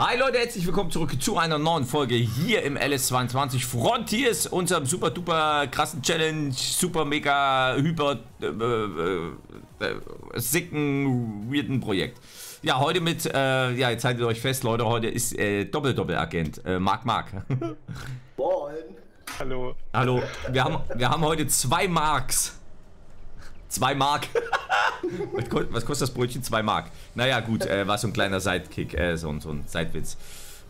Hi Leute, herzlich willkommen zurück zu einer neuen Folge hier im LS22 Frontiers, unserem super duper krassen Challenge, super mega hyper äh, äh, äh, sicken weirden Projekt. Ja, heute mit, äh, ja, jetzt haltet euch fest, Leute, heute ist äh, Doppel-Doppel-Agent, äh, Mark Mark. Moin. Hallo. Hallo, wir haben, wir haben heute zwei Marks. Zwei Mark. was, kostet, das Brötchen? Zwei Mark. Naja, gut, äh, war so ein kleiner Sidekick, äh, so, so ein Seitwitz.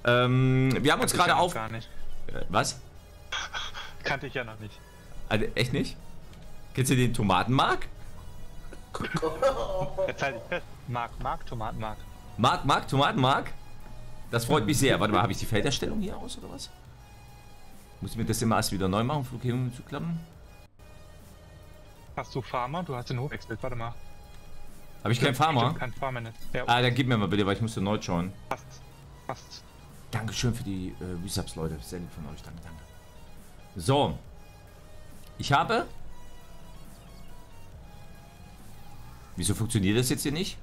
Ähm, wir haben uns gerade auf. Gar nicht. Äh, was? Kannte ich ja noch nicht. Also, echt nicht? Kennst du den Tomatenmark? Jetzt halte ich fest. Mark, Mark, Tomatenmark. Mark, Mark, Tomatenmark? Das freut mich sehr. Warte mal, habe ich die Felderstellung hier aus oder was? Muss ich mir das immer erst wieder neu machen, Flughebung zu klappen? Hast du Farmer? Du hast den Hof wechselt. Warte mal. Habe ich keinen Farmer? Kein Farmer nicht. Ja, Ah, dann gib mir mal bitte, weil ich musste neu schauen. passt. Passt. Dankeschön für die äh, Resubs, Leute. Sehr lieb von euch. Danke, danke. So. Ich habe. Wieso funktioniert das jetzt hier nicht?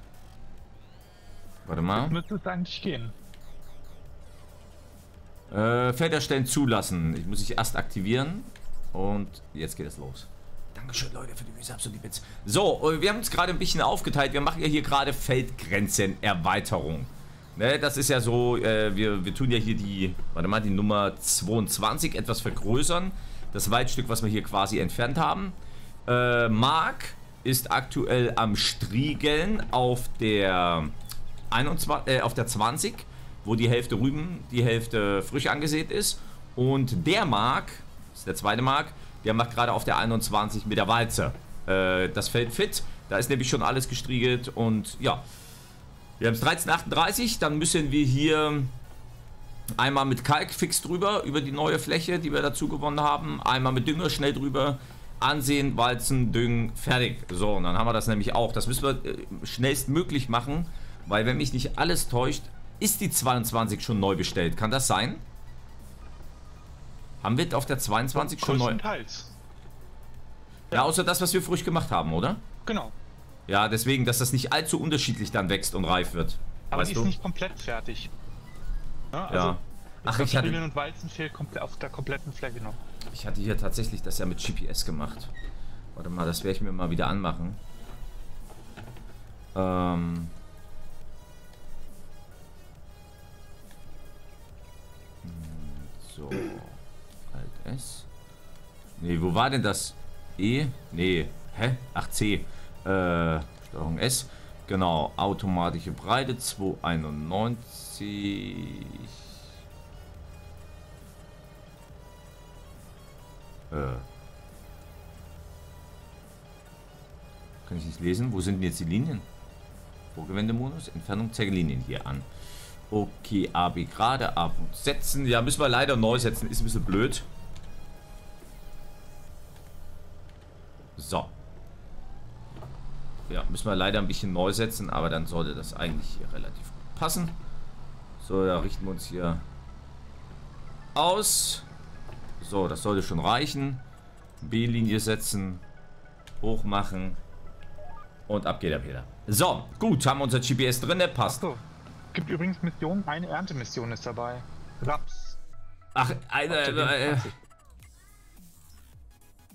Warte mal. Müsste es eigentlich gehen. Äh, Feld erstellen zulassen. Ich muss ich erst aktivieren. Und jetzt geht es los. Dankeschön, Leute, für die Resubs und die Bits. So, äh, wir haben uns gerade ein bisschen aufgeteilt. Wir machen ja hier gerade Feldgrenzenerweiterung. Ne, das ist ja so, äh, wir, wir tun ja hier die, warte mal, die Nummer 22 etwas vergrößern. Das Waldstück, was wir hier quasi entfernt haben. Äh, Mark ist aktuell am Striegeln auf der 21, äh, auf der 20, wo die Hälfte Rüben, die Hälfte frisch angesät ist. Und der Mark, das ist der zweite Mark, der macht gerade auf der 21 mit der Walze äh, das Feld fit. Da ist nämlich schon alles gestriegelt und ja. Wir haben es 1338, dann müssen wir hier einmal mit Kalk fix drüber, über die neue Fläche, die wir dazu gewonnen haben. Einmal mit Dünger schnell drüber, ansehen, walzen, düngen, fertig. So, und dann haben wir das nämlich auch. Das müssen wir äh, schnellstmöglich machen, weil wenn mich nicht alles täuscht, ist die 22 schon neu bestellt. Kann das sein? Haben wir auf der 22 schon neu... Größtenteils. Ja, außer das, was wir frisch gemacht haben, oder? Genau. Ja, deswegen, dass das nicht allzu unterschiedlich dann wächst und reif wird. Aber weißt die du? ist nicht komplett fertig. Ja, also, ja. Ach, ich hatte, und Weizen fehlt auf der kompletten Fläche noch. ich hatte hier tatsächlich das ja mit GPS gemacht. Warte mal, das werde ich mir mal wieder anmachen. Ähm. Hm, So. S. Nee, wo war denn das? E? Nee. Hä? Ach, C. Äh, Steuerung S. Genau. Automatische Breite 291. Äh. Kann ich nicht lesen? Wo sind denn jetzt die Linien? Vorgewendemodus, Entfernung, zeige Linien hier an. Okay, AB gerade, ab setzen. Ja, müssen wir leider neu setzen. Ist ein bisschen blöd. Ja, müssen wir leider ein bisschen neu setzen, aber dann sollte das eigentlich hier relativ gut passen. So, da richten wir uns hier aus. So, das sollte schon reichen. B-Linie setzen. Hoch machen. Und ab geht der Peter. So, gut, haben wir unser GPS drin, der passt. So. Gibt übrigens Missionen, eine Erntemission ist dabei. Raps. Ach, eine, äh, äh, 24.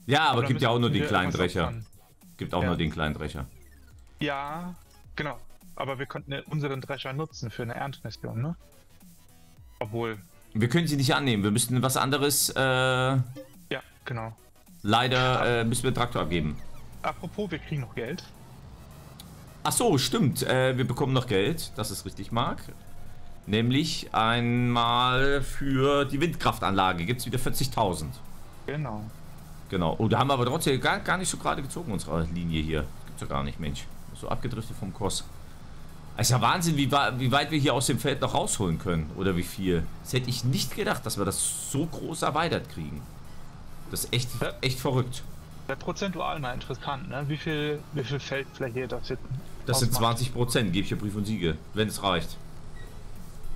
ja, aber Oder gibt ja auch nur den kleinen Drecher. Gibt auch Ja. nur den kleinen Drecher. Ja, genau. Aber wir könnten ja unseren Drescher nutzen für eine Erntemission, ne? Obwohl, Wir können sie nicht annehmen. Wir müssten was anderes, äh, ja, genau. leider, äh, müssen wir Traktor abgeben. Apropos, wir kriegen noch Geld. Ach so, stimmt. Äh, wir bekommen noch Geld. Das ist richtig, Marc. Nämlich einmal für die Windkraftanlage gibt es wieder 40.000. Genau. Genau. Oh, da haben wir aber trotzdem gar, gar nicht so gerade gezogen, unsere Linie hier. Gibt's ja gar nicht, Mensch. So abgedriftet vom Kurs. Es ist ja Wahnsinn, wie, wie weit wir hier aus dem Feld noch rausholen können. Oder wie viel. Das hätte ich nicht gedacht, dass wir das so groß erweitert kriegen. Das ist echt, echt verrückt. Wäre prozentual mal interessant, ne? Wie viel, wie viel Feldfläche das jetzt Das sind ausmacht. 20 Prozent, gebe ich ja Brief und Siegel, wenn es reicht.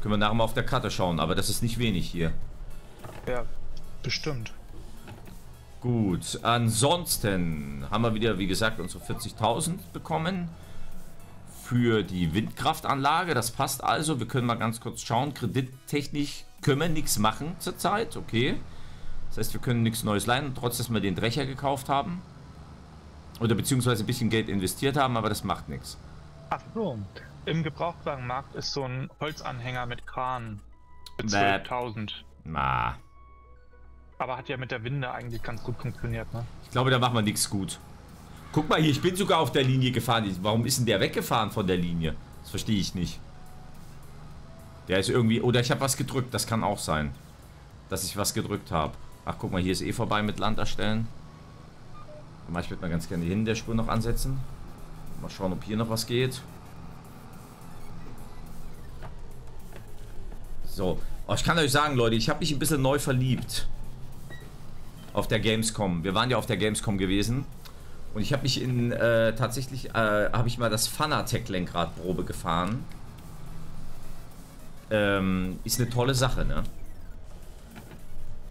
Können wir nachher mal auf der Karte schauen, aber das ist nicht wenig hier. Ja, bestimmt. Gut, ansonsten haben wir wieder, wie gesagt, unsere 40.000 bekommen. für die Windkraftanlage. Das passt also. Wir können mal ganz kurz schauen. Kredittechnisch können wir nichts machen zurzeit. Okay. Das heißt, wir können nichts Neues leihen, trotz dass wir den Drecher gekauft haben. Oder beziehungsweise ein bisschen Geld investiert haben, aber das macht nichts. Ach so. Im Gebrauchtwagenmarkt ist so ein Holzanhänger mit Kran für Bäh. 12.000. Na, Aber hat ja mit der Winde eigentlich ganz gut funktioniert, ne? ich glaube, da machen wir nichts gut. Guck mal hier, ich bin sogar auf der Linie gefahren. Warum ist denn der weggefahren von der Linie? Das verstehe ich nicht. Der ist irgendwie... Oder ich habe was gedrückt, das kann auch sein. Dass ich was gedrückt habe. Ach, guck mal, hier ist eh vorbei mit Land erstellen. Ich würde mal ganz gerne hier hin der Spur noch ansetzen. Mal schauen, ob hier noch was geht. So. Oh, ich kann euch sagen, Leute, ich habe mich ein bisschen neu verliebt. Auf der Gamescom. Wir waren ja auf der Gamescom gewesen. Und ich habe mich in, äh, tatsächlich, äh, habe ich mal das Fanatec Probe gefahren. Ähm, ist eine tolle Sache, ne? Habe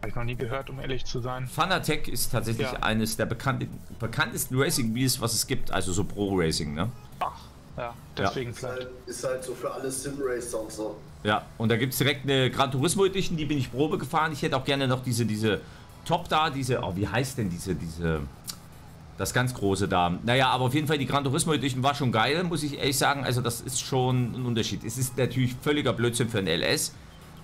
ich noch nie gehört, um ehrlich zu sein. Fanatec ist tatsächlich Ja. eines der bekannte, bekanntesten Racing-Wheels, was es gibt, also so Pro-Racing, ne? Ach, ja, deswegen Ist vielleicht. halt, ist halt so für alle Sim-Racer und so. Ja, und da gibt es direkt eine Gran Turismo Edition, die bin ich Probe gefahren. Ich hätte auch gerne noch diese, diese Top da, diese, oh, wie heißt denn diese, diese, das ganz große da. Naja, aber auf jeden Fall die Gran Turismo Edition war schon geil, muss ich ehrlich sagen. Also das ist schon ein Unterschied. Es ist natürlich völliger Blödsinn für ein LS.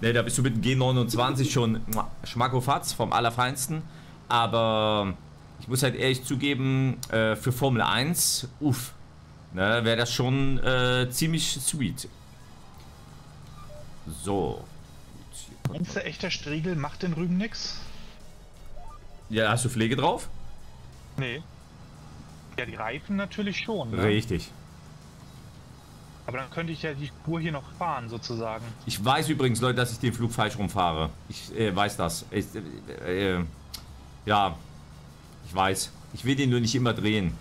Ne, da bist du mit dem G29 schon Schmackofatz vom Allerfeinsten. Aber ich muss halt ehrlich zugeben, äh, für Formel 1, uff, ne, wäre das schon äh, ziemlich sweet. So. Meinst du, echter Striegel macht den Rüben nix? Ja, hast du Pflege drauf? Nee. Ja, die Reifen natürlich schon. Ne? Richtig. Aber dann könnte ich ja die Spur hier noch fahren, sozusagen. Ich weiß übrigens, Leute, dass ich den Flug falsch rumfahre. Ich äh, weiß das. Ich, äh, äh, ja, ich weiß. Ich will den nur nicht immer drehen.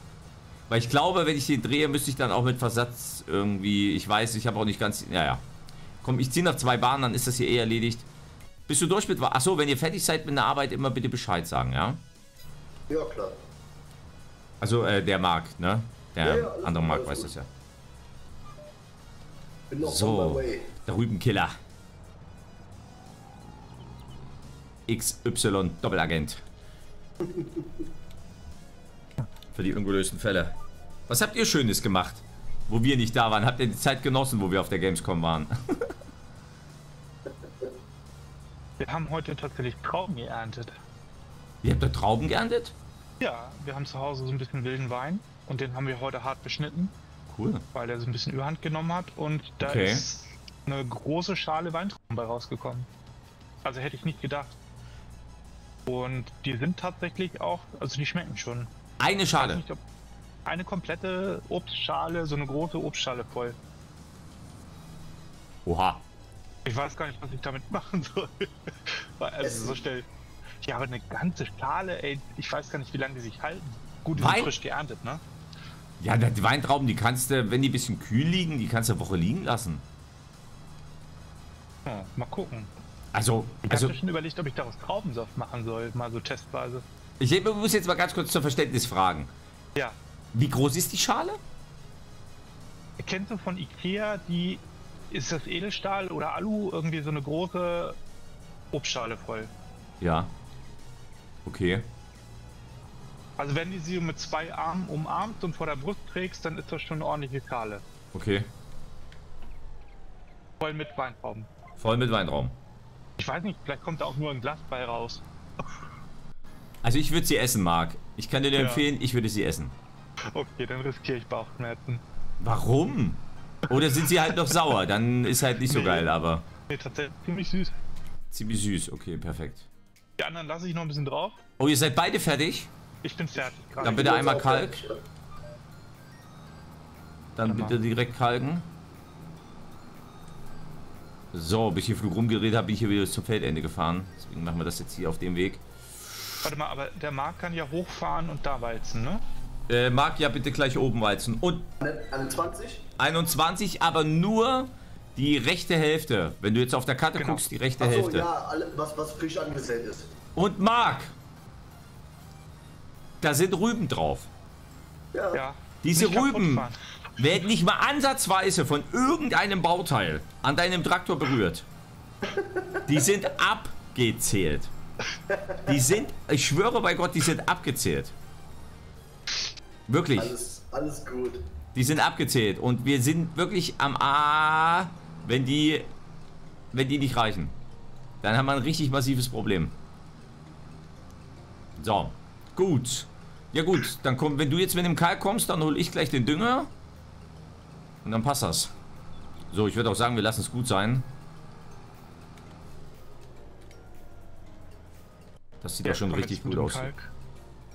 Weil ich glaube, wenn ich den drehe, müsste ich dann auch mit Versatz irgendwie. Ich weiß, ich habe auch nicht ganz. Ja, ja. Komm, ich ziehe noch zwei Bahnen, dann ist das hier eh erledigt. Bist du durch mit. Achso, wenn ihr fertig seid mit der Arbeit, immer bitte Bescheid sagen, ja? Ja, klar. Also, äh, der Marc, ne? Der Ja, ja, andere Marc weiß gut. das ja. Bin noch So, der Rübenkiller. XY Doppelagent. Für die ungelösten Fälle. Was habt ihr Schönes gemacht? Wo wir nicht da waren. Habt ihr die Zeit genossen, wo wir auf der Gamescom waren? Wir haben heute tatsächlich Trauben geerntet. ihr habt da Trauben geerntet? Ja, wir haben zu Hause so ein bisschen wilden Wein und den haben wir heute hart beschnitten, Cool. weil der so ein bisschen Überhand genommen hat und da Okay. ist eine große Schale Weintrauben bei rausgekommen. Also hätte ich nicht gedacht. Und die sind tatsächlich auch, also die schmecken schon. Eine Schale. nicht, eine komplette Obstschale, so eine große Obstschale voll. Oha. Ich weiß gar nicht, was ich damit machen soll. Also so schnell. Ja, aber eine ganze Schale, ey, ich weiß gar nicht, wie lange die sich halten. Gut, die Wein? sind frisch geerntet, ne? Ja, die Weintrauben, die kannst du, wenn die ein bisschen kühl liegen, die kannst du eine Woche liegen lassen. Ja, mal gucken. Also, Ich also schon überlegt, ob ich daraus Traubensaft machen soll, mal so testweise. ich muss jetzt mal ganz kurz zur Verständnis fragen. Ja. Wie groß ist die Schale? Kennst du von Ikea die, ist das Edelstahl oder Alu, irgendwie so eine große Obstschale voll? Ja. Okay. Also wenn du sie mit zwei Armen umarmst und vor der Brust trägst, dann ist das schon eine ordentliche Schale. Okay. Voll mit Weintrauben. Voll mit Weintrauben. Ich weiß nicht, vielleicht kommt da auch nur ein Glas bei raus. Also ich würde sie essen, Marc. Ich kann dir nur Ja. empfehlen, ich würde sie essen. Okay, dann riskiere ich Bauchschmerzen. Warum? Oder sind sie halt noch sauer? Dann ist halt nicht so Nee. geil, aber Nee, tatsächlich ziemlich süß. ziemlich süß. Okay, perfekt. Die anderen lasse ich noch ein bisschen drauf. Oh, ihr seid beide fertig? Ich bin fertig Dann gerade. bitte Jetzt einmal Kalk. Dann bitte direkt kalken. So, bis ich hier Flug rumgeredet habe, bin ich hier wieder zum Feldende gefahren. Deswegen machen wir das jetzt hier auf dem Weg. Warte mal, aber der Marc kann ja hochfahren und da walzen, ne? Äh, Marc, ja bitte gleich oben walzen. Und Eine, eine 20? 21, aber nur die rechte Hälfte. Wenn du jetzt auf der Karte Genau. guckst, die rechte Achso, Hälfte. ja, alle, was, was frisch angesät ist. Und Marc! Da sind Rüben drauf. Ja. Ja. Diese Nicht Rüben. fahren. Wer nicht mal ansatzweise von irgendeinem Bauteil an deinem Traktor berührt, die sind abgezählt. Die sind, ich schwöre bei Gott, die sind abgezählt. Wirklich, Alles, alles gut. Die sind abgezählt. Und wir sind wirklich am A, wenn die, wenn die nicht reichen. Dann haben wir ein richtig massives Problem. So, gut. Ja gut, dann komm, wenn du jetzt mit dem Kalk kommst, dann hole ich gleich den Dünger. Und dann passt das. So, ich würde auch sagen, wir lassen es gut sein. Das sieht ja, schon komm richtig gut aus. Kalk.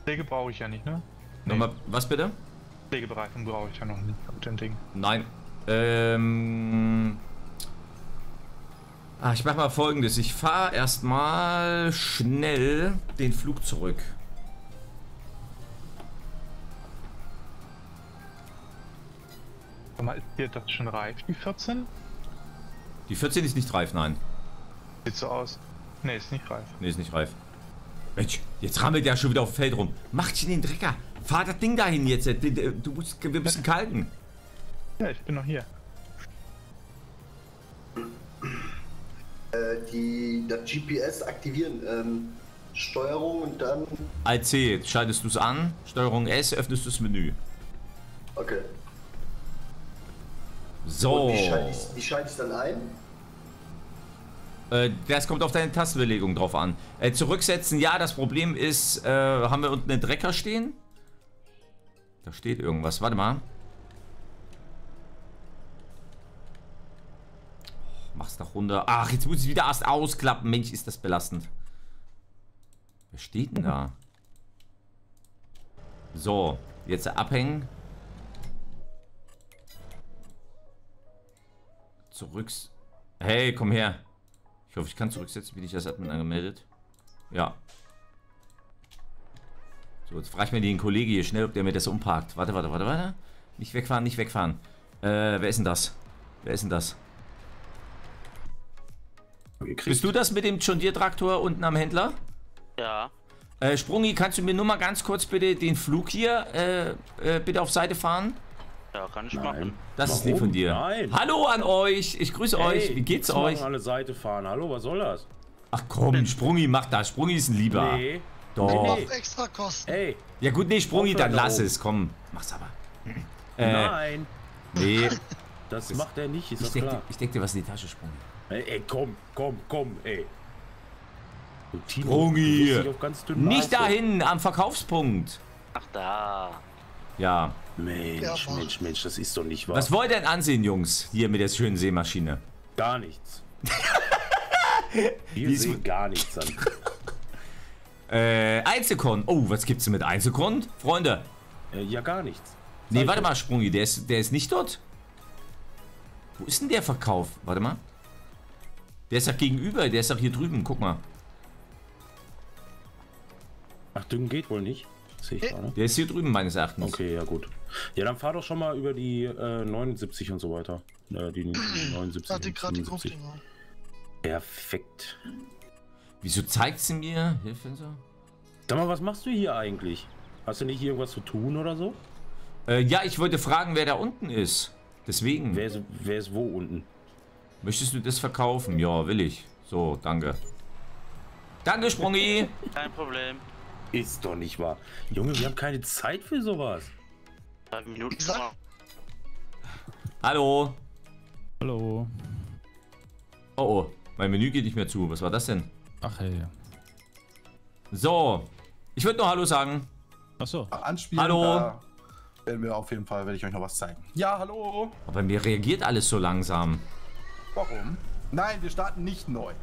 Pflege brauche ich ja nicht, ne? Nochmal, was bitte? Pflegebereifung brauche ich ja noch nicht auf den Ding. Nein. Ähm. Ah, ich mach mal folgendes. Ich fahre erstmal schnell den Flug zurück. Mal, ist dir das schon reif, die 14? Die 14 ist nicht reif, nein. Sieht so aus. Ne, ist nicht reif. Nee, ist nicht reif. Mensch, jetzt rammelt der schon wieder auf dem Feld rum. Macht ihn den Drecker. Fahr das Ding dahin jetzt. Du musst, wir müssen kalken. Ja, ich bin noch hier. Äh, die, das GPS aktivieren. Ähm, Steuerung und dann. Alt C, schaltest du es an. Steuerung S, öffnest du das Menü. Okay. So. Und wie schalte ich ich dann ein? Äh, das kommt auf deine Tastenbelegung drauf an. Äh, zurücksetzen, ja, das Problem ist, äh, haben wir unten einen Drecker stehen? Da steht irgendwas, warte mal. Mach's nach runter. Ach, jetzt muss ich wieder erst ausklappen. Mensch, ist das belastend. Wer steht denn da? So, jetzt abhängen. Zurück. Hey, komm her. Ich hoffe, ich kann zurücksetzen. Bin ich als Admin angemeldet? Ja. So, jetzt frage ich mir den Kollege hier schnell, ob der mir das umparkt. Warte, warte, warte, warte. Nicht wegfahren, nicht wegfahren. Äh, wer ist denn das? Wer ist denn das? Bist du das mit dem John Deere Traktor unten am Händler? Ja. Äh, Sprungi, kannst du mir nur mal ganz kurz bitte den Flug hier äh, äh, bitte auf Seite fahren? Ja, kann ich Nein. machen. Das ist Warum? lieb von dir. Nein. Hallo an euch. Ich grüße euch. Wie geht's euch? alle Seite fahren. Hallo, was soll das? Ach komm, Sprungi macht das. Sprungi ist ein Lieber. Nee. Doch. Nee. extra Kosten. Ey, Ja gut, nee, Sprungi, dann da lass es. Komm, mach's aber. Äh, nein. nee. Das macht er nicht, ist Ich das denk, klar. ich denk dir was in die Tasche, Sprungi. Ey, ey, komm, komm, komm, ey. Du, Tino, Sprungi. Nicht dahin, am Verkaufspunkt. Ach da. Ja. Mensch, Ja. Mensch, Mensch, das ist doch nicht wahr. Was wollt ihr denn ansehen, Jungs? Hier mit der schönen Seemaschine. Gar nichts. Wir sehen gar nichts an. Äh, Einzelkon. Oh, was gibt's denn mit Einzelkon? Freunde. Äh, ja, gar nichts. Nee, warte mal, Sprungi, der ist, der ist nicht dort. Wo ist denn der Verkauf? Warte mal. Der ist doch gegenüber, der ist doch hier drüben, guck mal. Ach, Düngen geht wohl nicht. Sehe ich gerade. Der ist hier drüben meines Erachtens. Okay, ja gut. Ja, dann fahr doch schon mal über die äh, 79 und so weiter. Äh, die 79 Hatte gerade die 75. Gruppendinger. Perfekt. Wieso zeigt sie mir? Hilfe so? Sag mal, was machst du hier eigentlich? Hast du nicht hier irgendwas zu tun oder so? Äh, ja, ich wollte fragen, wer da unten ist. Deswegen. Wer ist, wer ist wo unten? Möchtest du das verkaufen? Ja, will ich. So, danke. Danke, Sprungi. Kein Problem. Ist doch nicht wahr. Junge, wir haben keine Zeit für sowas. Zwei Minuten. Hallo. Hallo. Oh, oh. Mein Menü geht nicht mehr zu. Was war das denn? Ach hey. So. Ich würde nur Hallo sagen. Achso. anspielen. Hallo. Da werden wir auf jeden Fall, werde ich euch noch was zeigen. Ja, hallo. Aber mir reagiert alles so langsam. Warum? Nein, wir starten nicht neu.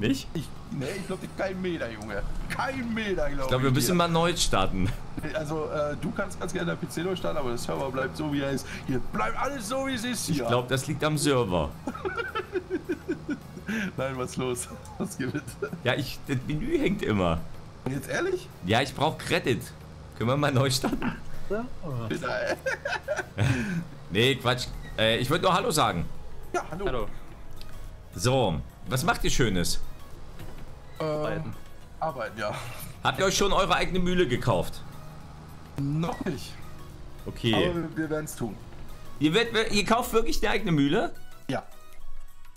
Nicht? Ich, nee, ich glaube kein Meter, Junge. Kein Meter, glaube ich. Ich glaube, wir müssen mal neu starten. Also, äh, du kannst ganz gerne PC neu starten, aber der Server bleibt so, wie er ist. Hier bleibt alles so, wie es ist hier. Ich glaube, das liegt am Server. Nein, was ist los? Was gibt? Ja, ich, das Menü hängt immer. Jetzt ehrlich? Ja, ich brauche Credit. Können wir mal neu starten? Bitte, ey. Nee, Quatsch. Äh, ich wollte nur Hallo sagen. Ja, hallo. Hallo. So, was macht ihr Schönes? Ähm, Arbeiten, ja. Habt ihr euch schon eure eigene Mühle gekauft? Noch nicht. Okay. Aber wir, werden es tun. Ihr, werdet, ihr kauft wirklich eine eigene Mühle? Ja.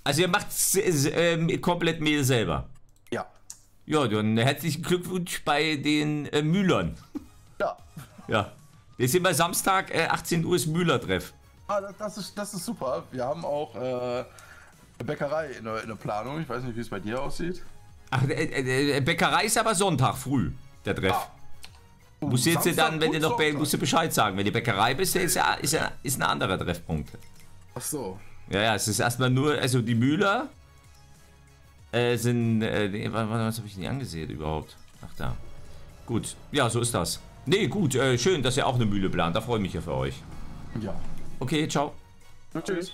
Also ihr macht ähm, komplett Mehl selber? Ja. Ja, dann herzlichen Glückwunsch bei den äh, Mühlern. Ja. Ja. Wir sind bei Samstag, äh, 18 Uhr ist Mühlertreff. Ah, das, das, ist, das ist super. Wir haben auch äh, eine Bäckerei in der, in der Planung. Ich weiß nicht, wie es bei dir aussieht. Ach, äh, äh, Bäckerei ist aber Sonntag früh, der Treff. Ah. Musst du jetzt Samstag dann, wenn du und noch musst du Bescheid sagen. Wenn die Bäckerei bist, ist ja, ist ja ist ein anderer Treffpunkt. Ach so. Ja, ja, es ist erstmal nur, also die Mühler äh, sind, äh, warte, was habe ich denn angesehen überhaupt? Ach da. Gut, ja, so ist das. Nee, gut, äh, schön, dass ihr auch eine Mühle plant. Da freue ich mich ja für euch. Ja. Okay, ciao. Tschüss.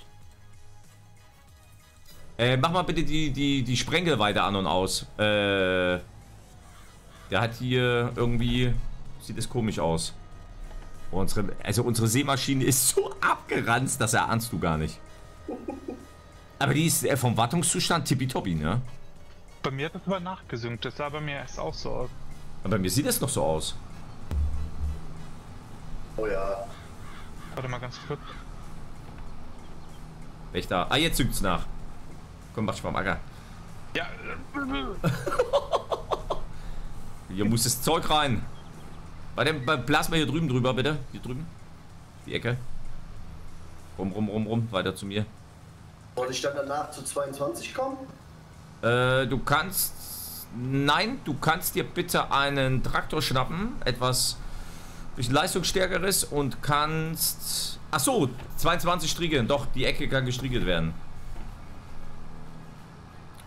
Äh, mach mal bitte die, die, die Sprenkel weiter an und aus. Äh, der hat hier irgendwie, sieht es komisch aus. Unsere, also unsere Seemaschine ist so abgeranzt, das erahnst du gar nicht. Aber die ist äh, vom Wartungszustand tippitoppi, ne? Bei mir hat das aber nachgesynkt. Das sah bei mir erst auch so aus. Aber bei mir sieht es noch so aus. Oh ja. Warte mal ganz kurz. Wächter. Ah, jetzt zückt's nach. Komm, mach dich mal am Acker. Ja, Hier muss das Zeug rein. Warte, blas mal hier drüben drüber, bitte. Hier drüben. Die Ecke. Rum, rum, rum, rum. Weiter zu mir. Soll ich dann danach zu 22 kommen? Äh, du kannst. Nein, du kannst dir bitte einen Traktor schnappen. Etwas bisschen leistungsstärkeres und kannst. Ach so, 22 striegeln. Doch, die Ecke kann gestriegelt werden.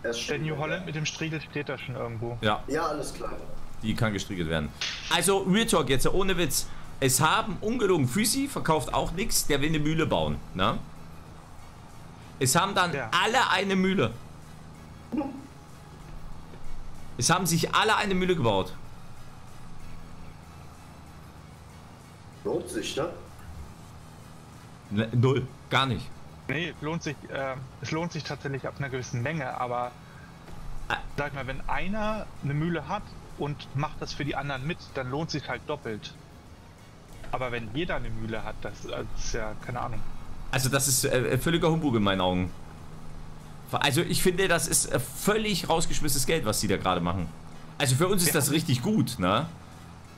Der New Holland mit dem Striegel steht da schon irgendwo. Ja, Ja, alles klar. die kann gestriegelt werden. Also, Real Talk jetzt, ohne Witz. Es haben ungelogen Physi, verkauft auch nichts, der will eine Mühle bauen. Ne? Es haben dann Ja. alle eine Mühle. Es haben sich alle eine Mühle gebaut. Lohnt sich, ne? Ne, Null, gar nicht. Nee, lohnt sich, äh, es lohnt sich tatsächlich ab einer gewissen Menge, aber Ah. sag mal, wenn einer eine Mühle hat und macht das für die anderen mit, dann lohnt sich halt doppelt. Aber wenn jeder eine Mühle hat, das, das ist ja keine Ahnung. Also das ist äh, völliger Humbug in meinen Augen. Also ich finde, das ist äh, völlig rausgeschmissenes Geld, was sie da gerade machen. Also für uns ist das richtig gut, ne?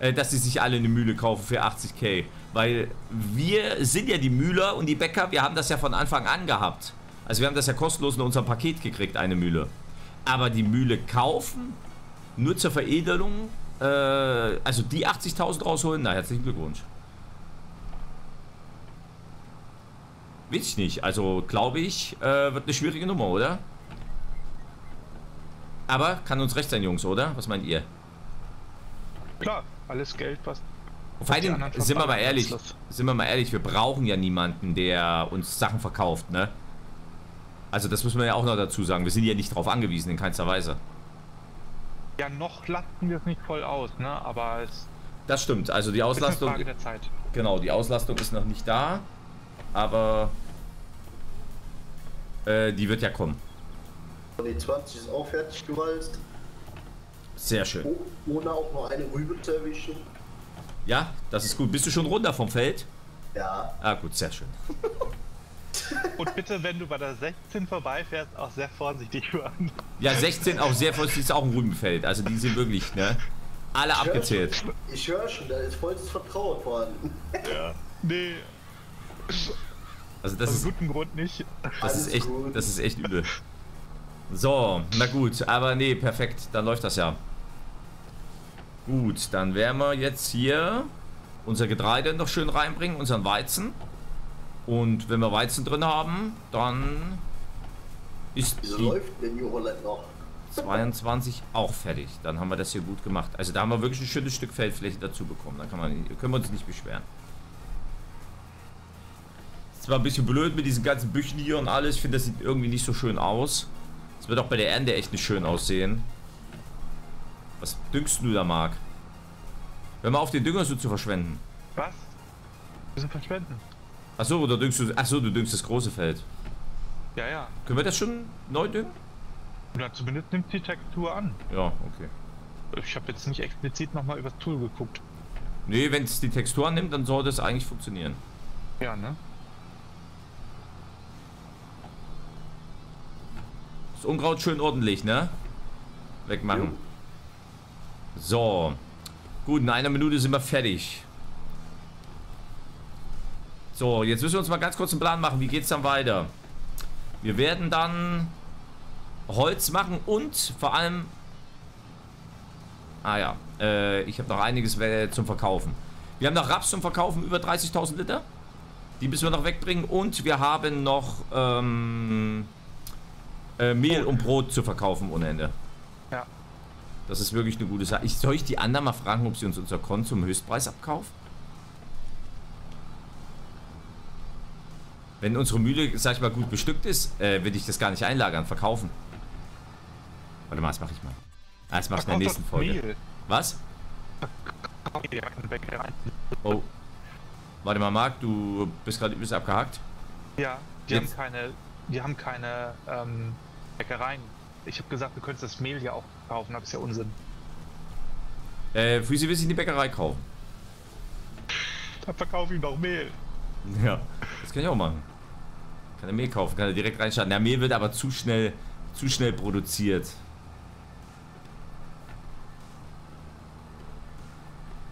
Äh, dass sie sich alle eine Mühle kaufen für 80k. Weil wir sind ja die Mühler und die Bäcker, wir haben das ja von Anfang an gehabt. Also wir haben das ja kostenlos in unserem Paket gekriegt, eine Mühle. Aber die Mühle kaufen, nur zur Veredelung, äh, also die 80.000 rausholen, na herzlichen Glückwunsch. Weiß ich nicht. Also glaube ich, äh, wird eine schwierige Nummer, oder? Aber kann uns recht sein, Jungs, oder? Was meint ihr? Klar, alles Geld, was. Vor allem, sind wir mal ehrlich, sind wir mal ehrlich, wir brauchen ja niemanden, der uns Sachen verkauft, ne? Also das muss man ja auch noch dazu sagen. Wir sind ja nicht darauf angewiesen, in keinster Weise. Ja, noch lasten wir es nicht voll aus, ne? Aber es Das stimmt. Also die ist eine Auslastung, Frage der Zeit. genau, die Auslastung ist noch nicht da, aber äh, die wird ja kommen. Die 20 ist auch fertig gewalzt. Sehr schön. Oh, ohne auch nur eine Rübe zu erwischen. Ja, das ist gut. Bist du schon runter vom Feld? Ja. Ah, gut, sehr schön. Und bitte, wenn du bei der 16 vorbeifährst, auch sehr vorsichtig fahren. Ja, 16 auch sehr vorsichtig, ist auch ein Rübenfeld. Also die sind wirklich, ne? Alle Ich hör abgezählt. schon- Ich höre schon, da ist vollstes Vertrauen vorhanden. Nee, Also das aus ist, gutem Grund nicht. das Alles ist echt, gut. das ist echt übel. So, na gut, aber nee, perfekt, dann läuft das ja. Gut, dann werden wir jetzt hier unser Getreide noch schön reinbringen, unseren Weizen. Und wenn wir Weizen drin haben, dann ist Wieso die läuft denn New Holland noch? 22 auch fertig. Dann haben wir das hier gut gemacht. Also da haben wir wirklich ein schönes Stück Feldfläche dazu bekommen. Da kann man, können wir uns nicht beschweren. Ist zwar ein bisschen blöd mit diesen ganzen Büchen hier und alles. Ich finde, das sieht irgendwie nicht so schön aus. Das wird auch bei der Ernte echt nicht schön aussehen. Was düngst du da, Marc? Hör mal auf, den Dünger so zu verschwenden. Was? Wir müssen verschwenden. Achso, oder düngst du. Achso, du düngst das große Feld. Ja, ja. Können wir das schon neu düngen? Oder zumindest nimmt die Textur an. Ja, okay. Ich habe jetzt nicht explizit nochmal übers Tool geguckt. Nee, wenn es die Textur annimmt, dann sollte es eigentlich funktionieren. Ja, ne? Unkraut schön ordentlich, ne? Wegmachen. So. Gut, in einer Minute sind wir fertig. So, jetzt müssen wir uns mal ganz kurz einen Plan machen. Wie geht's dann weiter? Wir werden dann Holz machen und vor allem... Ah ja, äh, ich habe noch einiges äh, zum Verkaufen. Wir haben noch Raps zum Verkaufen, über 30.000 Liter. Die müssen wir noch wegbringen. Und wir haben noch ähm, äh, Mehl und Brot zu verkaufen ohne Ende. Ja. Das ist wirklich eine gute Sache. Ich, soll ich die anderen mal fragen, ob sie uns unser Konto zum Höchstpreis abkaufen? Wenn unsere Mühle, sag ich mal, gut bestückt ist, äh, will ich das gar nicht einlagern, verkaufen. Warte mal, das mache ich mal. Ah, das mache ich in der nächsten Folge. Mehl. Was? Oh. Warte mal, Marc, du bist gerade übelst abgehakt. Ja, die Jetzt- haben keine, die haben keine ähm, Bäckereien. Ich habe gesagt, du könntest das Mehl ja auch kaufen, aber ist ja Unsinn. Äh, für sie will sich in die Bäckerei kaufen. Dann verkauf ihm doch Mehl. Ja, das kann ich auch machen. Kann er Mehl kaufen, kann er direkt reinstarten. Der Mehl wird aber zu schnell, zu schnell produziert.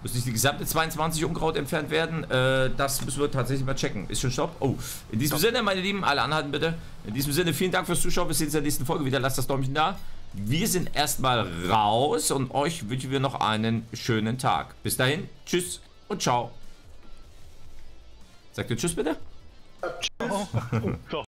Muss nicht die gesamte 22 Unkraut entfernt werden? Äh, das müssen wir tatsächlich mal checken. Ist schon Stopp? Oh, in diesem Sinne, meine Lieben, alle anhalten bitte. In diesem Sinne, vielen Dank fürs Zuschauen. Wir sehen uns in der nächsten Folge wieder. Lasst das Däumchen da. Wir sind erstmal raus und euch wünschen wir noch einen schönen Tag. Bis dahin, tschüss und ciao. Sagt ihr Tschüss bitte? Doch.